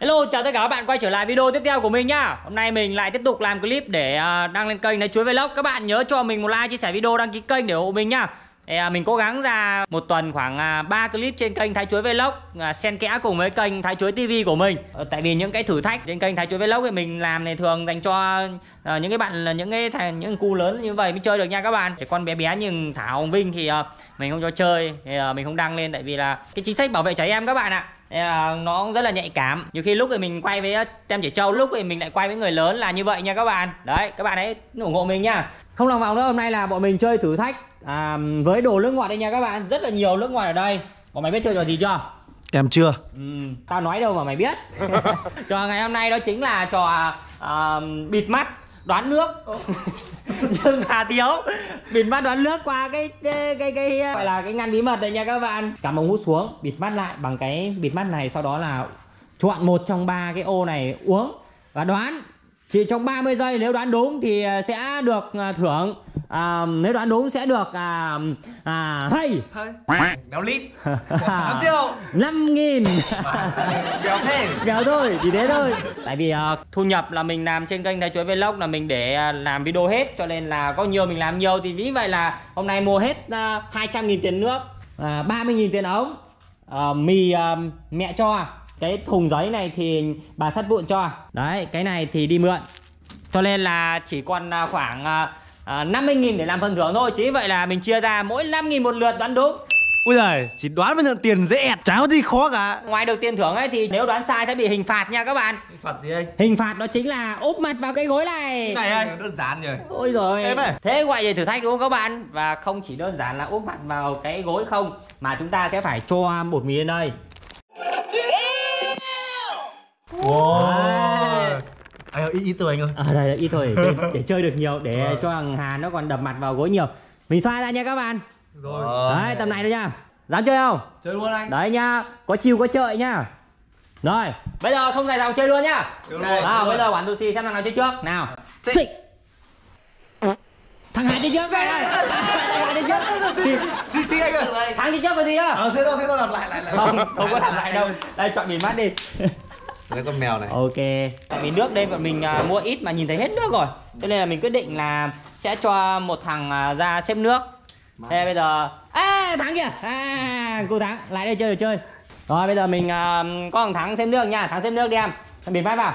Hello, chào tất cả các bạn quay trở lại video tiếp theo của mình nhá. Hôm nay mình lại tiếp tục làm clip để à, đăng lên kênh lấy chuối vlog. Các bạn nhớ cho mình một like, chia sẻ video, đăng ký kênh để ủng hộ mình nhá. Thì, à, Mình cố gắng ra một tuần khoảng à, 3 clip trên kênh Thái Chuối Vlog Xen kẽ cùng với kênh Thái Chuối TV của mình. Ờ, tại vì những cái thử thách trên kênh Thái Chuối Vlog thì mình làm này thường dành cho những cái bạn là những cái thằng những cu lớn như vậy mới chơi được nha các bạn. Trẻ con bé bé nhưng Thảo Hồng Vinh thì mình không cho chơi thì mình không đăng lên tại vì là cái chính sách bảo vệ trẻ em các bạn ạ. Nên là nó rất là nhạy cảm. Nhiều khi lúc thì mình quay với tem trẻ trâu lúc thì mình lại quay với người lớn là như vậy nha các bạn. Đấy các bạn ấy ủng hộ mình nha. Không lòng vòng nữa hôm nay là bọn mình chơi thử thách à, với đồ nước ngọt đây nha các bạn. Rất là nhiều nước ngọt ở đây. Bọn mày biết chơi trò gì chưa? Em chưa. Ừ, tao nói đâu mà mày biết. Trò ngày hôm nay đó chính là trò à, bịt mắt đoán nước. Nhưng mà thiếu. Bịt mắt đoán nước qua cái cái cái, cái gọi là cái ngăn bí mật này nha các bạn. Cắm ống hút xuống. Bịt mắt lại bằng cái bịt mắt này sau đó là chọn một trong ba cái ô này uống và đoán chỉ trong 30 giây nếu đoán đúng thì sẽ được à, thưởng. À, nếu đoán đúng sẽ được à, à, hay. Béo lít. 5 triệu 5 nghìn. Béo thế. Kéo thôi, chỉ thế thôi. Tại vì uh, thu nhập là mình làm trên kênh Thái Chuối Vlog là mình để uh, làm video hết Cho nên là có nhiều mình làm nhiều Thì ví vậy là hôm nay mua hết uh, 200 nghìn tiền nước uh, 30 nghìn tiền ống uh, Mì uh, mẹ cho Cái thùng giấy này thì bà sắt vụn cho Đấy, cái này thì đi mượn. Cho nên là chỉ còn uh, khoảng uh, uh, 50 nghìn để làm phần thưởng thôi. Chỉ vậy là mình chia ra mỗi 5 nghìn một lượt đoán đúng. Ui giời, chỉ đoán với nhận tiền dễ ẹt Chả có gì khó cả. Ngoài được tiền thưởng ấy thì nếu đoán sai sẽ bị hình phạt nha các bạn. Phạt gì anh? Hình phạt đó chính là úp mặt vào cái gối này. Này anh? Đơn giản nhỉ. Ôi rồi Em ơi. Thế gọi là thử thách đúng không các bạn? Và không chỉ đơn giản là úp mặt vào cái gối không Mà chúng ta sẽ phải cho bột mì lên đây Wow. Anh ơi, ít ít tôi anh ơi. À đây là ít thôi để, chơi- để chơi được nhiều Để Vâng. cho thằng Hà nó còn đập mặt vào gối nhiều. Mình xoay ra nha các bạn. Rồi. Đấy tầm này thôi nha. Dám chơi không? Chơi luôn anh. Đấy nha Có chiêu có chơi nha. Rồi Bây giờ không dài dòng chơi luôn nhá. Chơi Nào bây giờ quản xì xem thằng nào chơi trước. Nào. Xịt. Thằng Hà chơi trước. Đây Thằng Hà chơi trước. Xí xí anh ơi. Thắng chơi trước có gì á Ờ thế thôi, thế thôi làm lại lại lại. Không, không có làm lại đâu. Đây chọn bịt mắt đi Đấy con mèo này. Ok. Tại vì nước đây bọn mình à, mua ít mà nhìn thấy hết nước rồi. Cho nên là mình quyết định là sẽ cho một thằng à, ra xếp nước. Thế bây giờ À thắng kìa À cô thắng. Lại đây chơi rồi chơi. Rồi bây giờ mình à, có thằng thắng xếp nước nha. Thắng xếp nước đi em. Bịt mắt vào.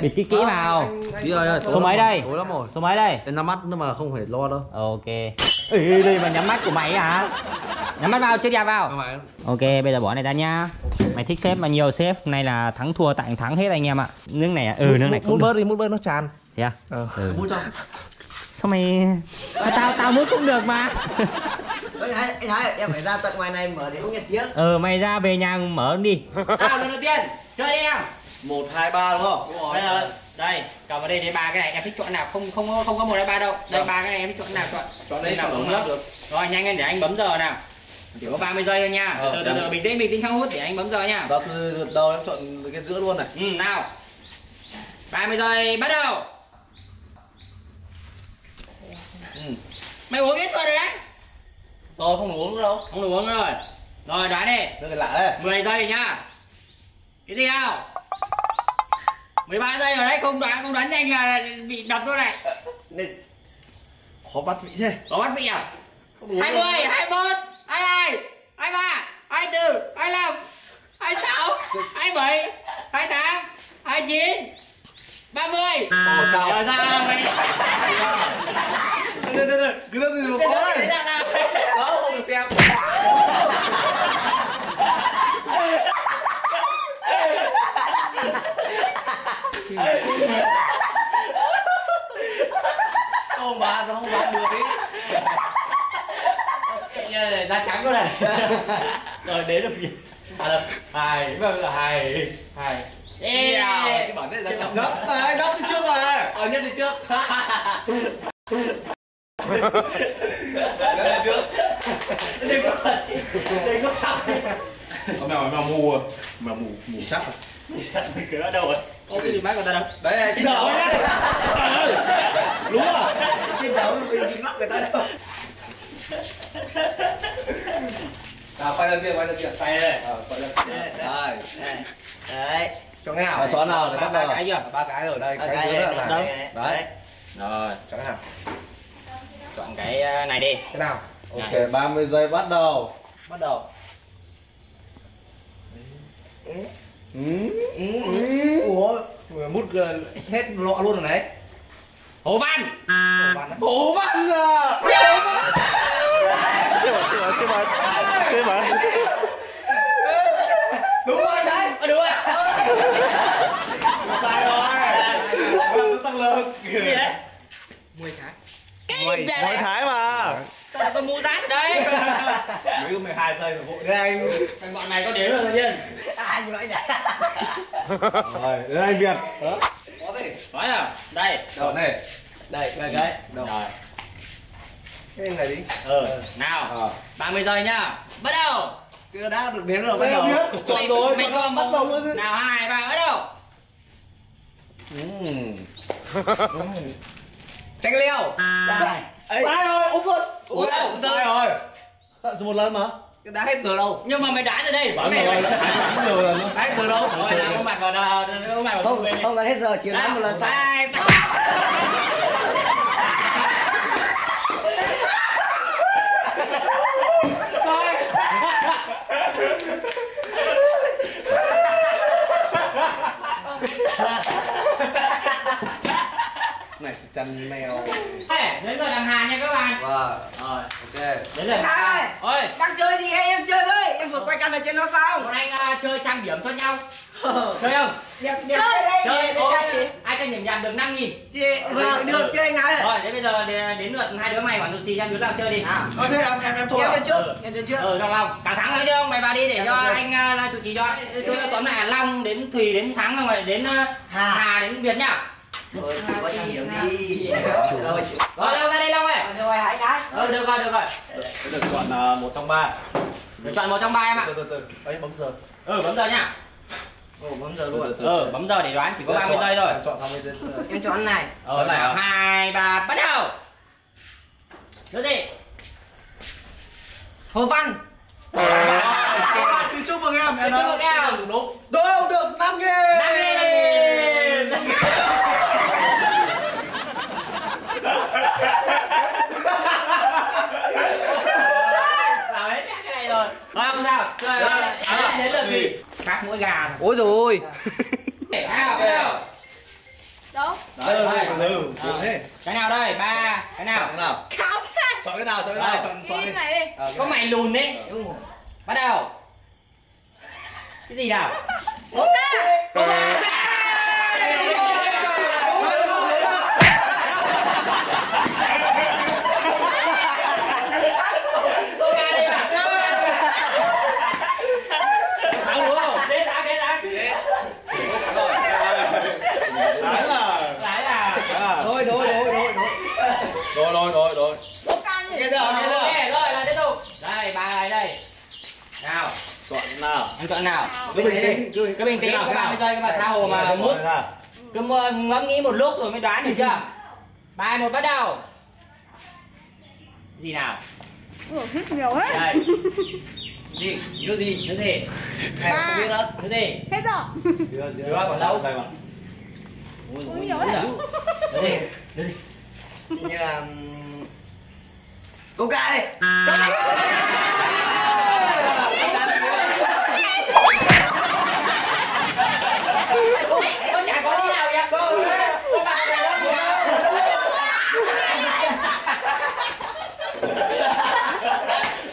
Bịt kỹ kỹ vào. Chị ơi ơi Số mấy đây? Số lắm rồi. Số mấy đây? Em nắm mắt nhưng mà không phải lo đâu. Ok Ê, đây mà nhắm mắt của mày hả? Nhắm mắt vào chưa đẹp vào. Ok bây giờ bỏ này ra nha Mày thích xếp mà nhiều xếp Này là thắng thua tại thắng hết anh em ạ. Nước này à? ừ nước này Mút cũng được. bớt đi, mút bớt nó tràn. Thế à? Ờ. Ừ. Mút cho. Sao mày à, Tao tao muốn cũng được mà. Anh Thái, em phải ra tận ngoài này mở để uống nhật tiếng. Ừ mày ra về nhà mở đi. Nào lần đầu tiên Chơi đi em. 1, 2, 3 đúng không? Đúng Bây giờ đây cầm vào đây để ba cái này em thích chọn nào? Không không không có một hai ba đâu. Đây ba cái này em thích chọn nào chọn Chọn đây nào đúng được. được rồi nhanh lên để anh bấm giờ nào. Chỉ có 30 giây thôi nha. Ờ, từ từ từ được. bình tĩnh bình tĩnh không hút để anh bấm giờ nha. Từ đầu em chọn cái giữa luôn này. Ừ nào. 30 giây bắt đầu. Ừ. mày uống hết rồi đấy Rồi không uống đâu. Không được uống rồi. Rồi đoán đi. Là lạ đấy 10 giây nhá cái gì nào 13 giây rồi đấy không đoán không đoán nhanh là bị đập luôn này. Khó bắt vị thế. Có bắt vị à? Không uống 20 21 22 23 24 25 26 27 28 29 30 Ồ sao? Giờ sao? Cứ đơn gì mà khó đấy từ từ, từ từ. Đó không được xem Không bán, nó không được ý. Da trắng luôn này. Rồi đến được gì À là hai vâng là hai hai Yeah, chứ bảo đấy là chậm Đất này, đất từ trước rồi. Ờ nhất đi trước. Đất từ trước. Đừng có Đừng có thẳng Con mèo mèo mù à? Mèo mù, mù chắc. À Mày cửa ở đâu rồi. Ô cái gì bác của ta đâu? Đấy xin lỗi nhá Đúng à Trên nó bị mắc người ta đâu. À, quay lên kia, quay lên kia. Phải đây. Ờ, quay lên kia. Đấy Đấy. Chọn cái nào? À, chọn nào để ba, bắt ba đầu cái chưa? Ba cái rồi đây. Cái dưới là này đấy. Rồi. Chọn cái nào? Chọn cái ờ, này đi. Cái nào? Ok 30 giây bắt đầu. Bắt đầu. Ừ. Ủa Vừa mút ờ, hết lọ luôn rồi đấy hồ văn. Hổ văn. À. Chưa mà, chưa mà, chưa mà Chưa mà Đúng rồi đấy. Ờ đúng rồi. Sai rồi. Vâng, tăng lực. Gì đấy? Mười thái. Mười thái mà. Sao có mũ rát ở đây Mấy 12 giây rồi vội đấy anh. Thằng bọn này có đến rồi nhiên Ai như vậy? Nhỉ Rồi, đến anh Việt. Có gì? Nói à đây. Đầu này. Đây cái cái. rồi. Cái này đi. Ờ nào. Ờ. 30 giây nhá bắt đầu. Chưa đã được biến rồi bắt đầu. biết, chọn Mày- rồi, mày cho đầu- bắt đầu luôn nào hai ba bắt đầu. Ừm. Tranh leo Đây Sai rồi, úp luôn? Sai rồi. Sai rồi một lần mà Cái đã hết giờ đâu. Nhưng mà mày đá ra đây. Mày rồi, bắn nhiều lần Đã hết giờ đâu. Rồi là có mặt vào mặt vào Không, không cần hết giờ, chỉ đánh một lần sai sai Này, chăn mèo. Đến lượt thằng Hà nha các bạn. Vâng. Rồi Lượt Hà ơi. ơi Đang chơi gì hay em chơi với Em vừa quay căn ở trên nó xong. Bọn anh à, chơi trang điểm cho nhau. Chơi không? Đẹp đẹp chơi đây chơi gì ai trang điểm nhầm được năm nghìn. Vâng được chơi anh ơi? Rồi thế bây giờ đến, đến lượt hai đứa mày lụt xì cho đứa nào chơi đi. Ờ thế em em em thua Em à? chơi trước Ừ. Em chơi trước. Ờ Long Long cả thắng nữa chứ không? Mày vào đi để cho anh à, là tụi chị cho. Tôi tóm lại là Long đến Thùy đến thắng xong rồi đến à, Hà. Hà đến Việt nhá Thôi, chỉ có đi. Rồi Long ra đây Long ơi. Rồi hãy cái ờ được rồi được rồi. Tôi được chọn à, một trong ba. Để chọn một trong ba em ạ. Từ từ từ. Đấy, bấm giờ. Ừ bấm giờ nhá. Ồ bấm giờ luôn. Ừ bấm giờ để đoán chỉ có 30 giây thôi. Em chọn xong rồi Em chọn này. Ờ à? hai ba bắt đầu. Đứa gì? Hồ Văn. Xin chúc mừng em. Xin chúc mừng em. Đúng Đúng Đúng được 5 nghìn. Năm nghìn vào hết cái này rồi rồi không sao rồi rồi À. đến lượt gì khác mỗi gà Ôi rồi nào cái nào Đâu? Đấy, Rồi, từ từ từ Ờ. thế. Cái nào đây? Ba. Cái Chọn nào cái nào? Thế. Chọn cái nào, chọn cái nào? Chọn, chọn đi. này đi. Ờ, cái có này. mày lùn đấy. Bắt đầu. Cái gì nào? Cô gà đi mà. Thắng đúng không? Đến đã, đến đã. Thắng à Lại là Thắng à Thôi thôi thôi thôi Rồi rồi rồi rồi Có can gì Cái nào, cái nào Ok, rồi là tiếp tục. Đây, ba này đây. Nào, Chọn nào em chọn nào? Cứ bình tĩnh cứ Cứ bình tĩnh, Cái nào, có cái 30 nào? giây các bạn tha hồ mà mút. Cứ mơ- ngẫm nghĩ một lúc rồi mới đoán được chưa? Ba một bắt đầu. Gì nào? Hít nhiều hết Đây. Gì? Nước gì? Thứ gì? Không biết đó Thứ gì? Hết rồi Chưa, chưa. Còn lâu. Đây mà. Uống nhiều hết Thứ gì? Thứ gì? Như là ừm, Coca đi Có chả có cái nào vậy? Có bạn này đó.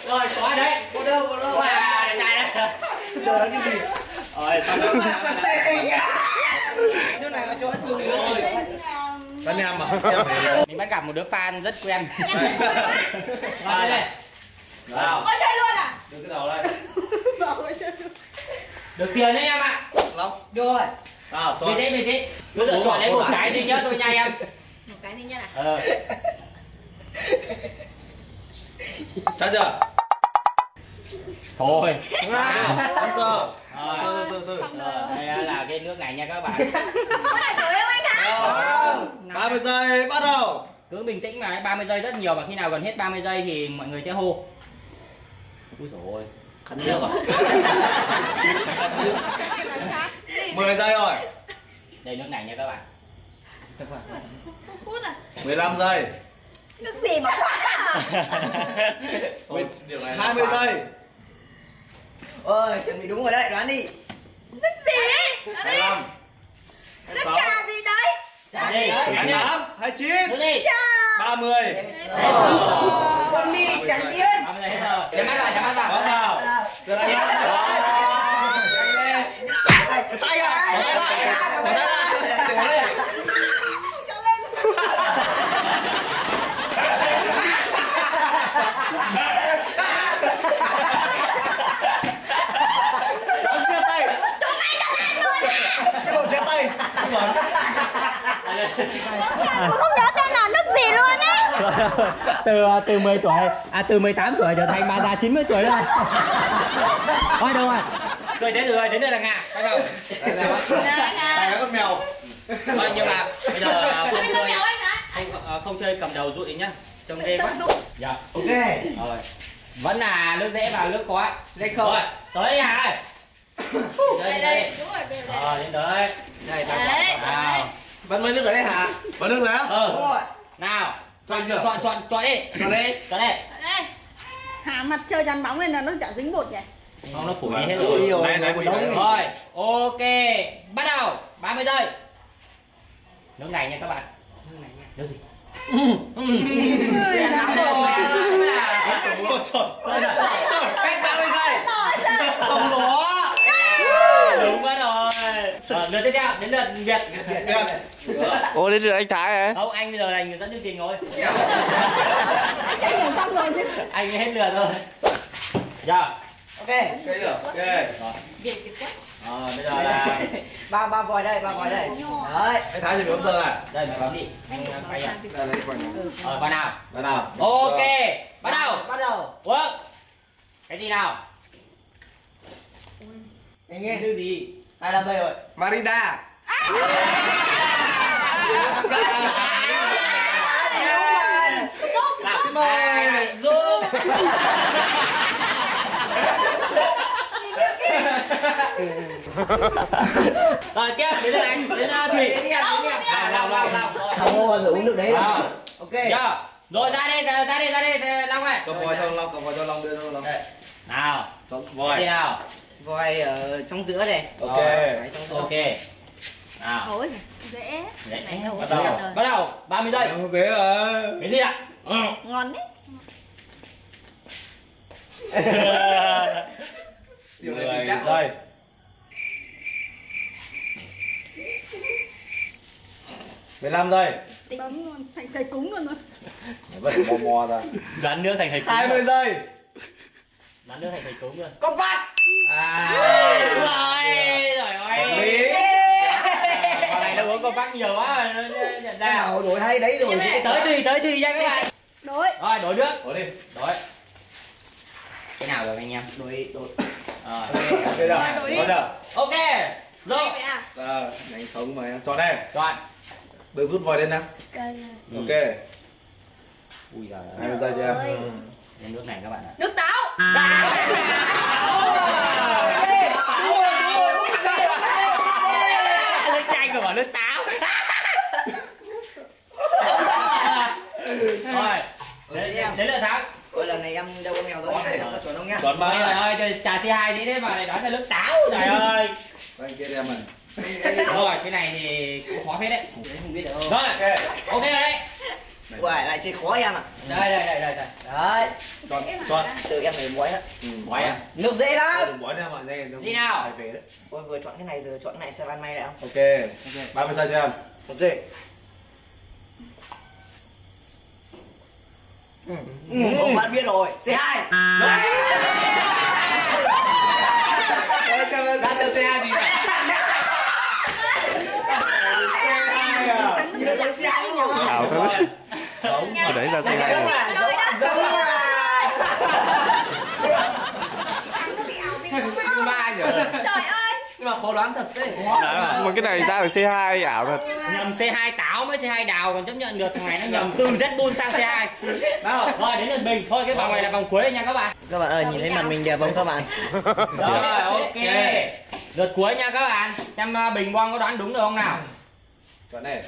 Rồi, có đấy. Có đâu có đâu Wow, đẹp trai đấy. Chờ cái gì Rồi, xong rồi. Sẵn tệ hình à Nước này nó cho trường rồi Anh em mà Em phải mình bắt gặp một đứa fan rất quen. Rồi, đây. Nào. Có chơi luôn à? Đưa cái đầu đây được tiền đấy em ạ. Lắm Rồi. Nào vì thế vì thế cứ lựa chọn lấy một cái đi nhá tôi nha em. Một cái thứ nhất à? Ờ. Chắc chưa? Thôi. Bấm giờ rồi Từ từ từ từ Ờ, đây là cái nước này nha các bạn. Không phải của em anh Thắng 30 giây bắt đầu. Cứ bình tĩnh mà 30 giây rất nhiều mà khi nào gần hết 30 giây thì mọi người sẽ hô. Ui dồi ôi. Khăn nước à? 10 giây rồi. Đây nước này nha các bạn. À? 15 giây. Nước gì mà quá à? Ôi, điều này là 20 khoan. giây ôi chuẩn bị đúng rồi đấy đoán đi. Nước gì? Đây 25 Nước 26 trà gì đấy? Trà đi. 28 29 Nước đi. Trà. 30 con đi chẳng rồi. Chấm mắt vào, chấm mắt vào. Vào ra Tay ra Tay ra Cho lên Bấm chia tay Cái đầu chia tay Không bấm Tôi không nhớ tên là nước gì luôn ấy từ từ 10 tuổi à từ 18 tuổi trở thành bà già 90 tuổi rồi. Thôi đâu rồi. Rồi đến rồi, đến đây là ngà. Phải không? Tay con mèo Thôi nhưng mà bây giờ không Anh chơi không ờ, không chơi cầm đầu dụi nhá. Trông ghê quá. Dạ. ok Rồi. Vẫn là nước dễ vào nước có. đây không Rồi, tới đi Hà. Đây Đây Đúng rồi đây đây Ờ đến tới. đây Đấy Nào. vẫn mới nước ở đây hả Bấm nước rồi Ừ. đúng rồi Nào. Chọn chưa? chọn chọn chọn đi. vào đây Chọn đi. Hả mặt chơi chắn bóng này là nó chả dính bột nhỉ? Không nó phủ đi hết rồi. Này, này, này. Rồi, ok. Bắt đầu. 30 giây. Nước này nha các bạn. Nước gì? Ôi trời Cách 30 giây Không có. Rồi, lượt tiếp theo đến lượt Việt. Việt Ủa đến lượt anh Thái hả? Không, anh bây giờ là người dẫn chương trình rồi. Anh ngủ xong rồi chứ Anh hết lượt rồi. Giờ. ok Cái gì Ok Ờ, bây giờ là ba ba vòi đây ba vòi đây đấy Anh Thái thì bấm giờ này đây mày bấm đi. Đây quanh Rồi, vào nào. Đây nào Ok, bắt đầu. bắt đầu Work. Cái gì nào? anh nghe Cái gì? Hai là rồi Marida ai giúp. Rồi tiếp đến lượt anh, đến uh, Thủy. Long, Long, Long, Long. không có bao giờ uống nước đấy À ok Giờ. Rồi ra đi, ra đi, ra đi, Long ơi. Cầm vòi cho Long, cầm vòi cho Long đưa cho Long Nào, Cho đi vòi nào. Vòi ở trong giữa này Ok Đấy, trong giữa. Ok. Nào. Ôi dễ. Này, Bắt đầu. Bắt đầu. 30 giây. Đang dế rồi Cái gì ạ? Ngon đấy Điều này mình chắc rồi mười lăm giây Bấm luôn thành thầy cúng luôn rồi Vẫn mò mò ra Rắn nước thành thầy cúng. 20 giây Rắn nước thành thầy cúng luôn. con bắt À Rồi, rồi ơi. Lý Con này nó uống con bác nhiều quá rồi nó nhận ra. nào đổi hay đấy rồi Tới thì tới thì nha các bạn. Đối Rồi, đổi nước. Ủa đi Đổi. Cái nào rồi anh em? đổi đổi Rồi. Ok chưa? Có chưa? Ok. Rồi. À, đánh thống mà em. Chọn đây Chọn. Đừng rút vòi lên nào Đây Ok Ui giời. 20 giây chưa nước này các bạn ạ. Nước táo Nước táo. Rồi. Đến, lượt thắng. Ôi lần này em đâu có mèo đâu nhá, em chuẩn không nhá. Chọn Ôi ba trời ơi, trời, trà C2 gì thế mà lại nói là nước táo trời ơi. Anh kia em này Rồi, cái này thì cũng khó phết đấy. Không biết được không? Rồi, Ok ok rồi đấy. Uầy, lại chơi khó em à? Đây, đây, đây, đây, đây. Đấy, Chọn Chọn tự em phải muối á. Ừ, Quay à? Nước dễ lắm. Đừng bói em ạ Đây Đi nào. Phải về đấy Ôi vừa chọn cái này rồi chọn cái này xem ăn may lại không? Ok 30 giây cho em Ok. Ừ. Không bạn biết rồi. C2. Ra xem C2 gì vậy? Nhìn nó giống C2 nhiều không? Đúng Tôi đẩy ra Này, C2 giống rồi? Giống à? ba nhỉ Trời ơi Nhưng mà khó đoán thật đấy. Mà cái này ra được C2 ảo thật Nhầm C2 táo mới C2 đào còn chấp nhận được thằng này nó nhầm từ Z Bull sang C2. Nào Rồi đến lượt mình. Thôi cái vòng này là vòng cuối rồi nha các bạn. Các bạn ơi, nhìn thấy mặt mình đẹp không các bạn? Rồi ok. lượt cuối nha các bạn xem à, bình bong có đoán đúng được không nào Chọn này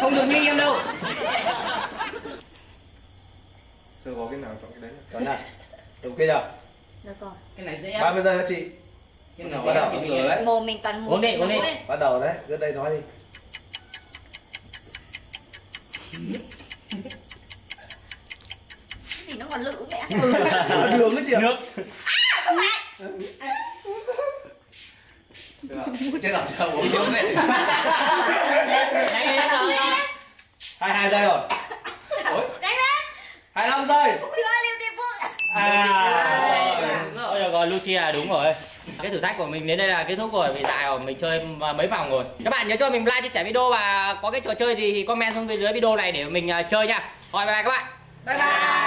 không được như em đâu. Sơ có cái nào chọn cái đấy Chọn nào? Đúng kia chưa Được rồi. Cái này dễ 30 giây cho chị. Cái này Bắt đầu chị rồi đấy. Mồm mình toàn mồm uống đi uống đi. Bắt đầu đấy Cứ đây nói đi. Cái gì nó còn lự vậy Đường ấy chị ạ. Nước. Chết nào? Chưa uống nước đấy Nhanh lên rồi 22 giây rồi Ôi Đánh lên 25 giây Chưa liêu tiền phụ À Ôi được rồi Lucia là đúng rồi. Cái thử thách của mình đến đây là kết thúc rồi, vì tại mình chơi mấy vòng rồi. Các bạn nhớ cho mình like, chia sẻ video và có cái trò chơi gì thì comment xuống phía dưới video này để mình à, chơi nha. Rồi, bye bye các bạn. Bye bye.